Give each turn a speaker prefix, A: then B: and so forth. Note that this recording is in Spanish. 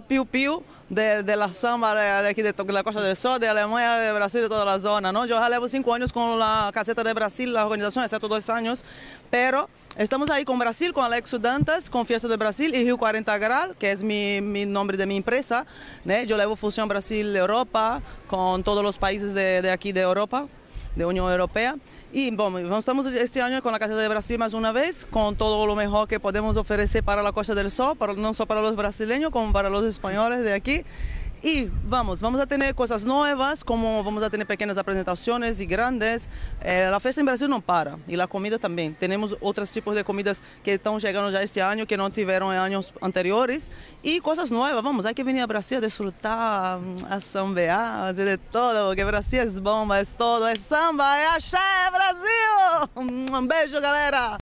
A: piu-piu de, de, la samba de, aqui de, da Costa del Sol, de Alemanha, de Brasil, de toda a zona. Não? Eu já levo cinco anos com a Caseta de Brasil, a organização, exceto dois anos, pero estamos aí com Brasil, com Alexo Dantas, com Fiesta de Brasil e Rio 40 Grau, que é mi, mi nome de minha empresa. Né? Eu levo Fusão Brasil-Europa com todos os países de, de aqui da Europa, da União Europeia. E, bom, estamos este ano com a Casa de Brasil mais uma vez, com todo o melhor que podemos oferecer para a Costa del Sol, para, não só para os brasileiros, como para os espanhóis de aqui. Y vamos, vamos a tener cosas nuevas, como vamos a tener pequeñas presentaciones y grandes. Eh, la fiesta en Brasil no para y la comida también. Tenemos otros tipos de comidas que están llegando ya este año que no tuvieron en años anteriores y cosas nuevas. Vamos, hay que venir a Brasil a a sambear, a de todo, porque Brasil es bomba, es todo, es samba, es axé, Brasil! Um beijo, galera!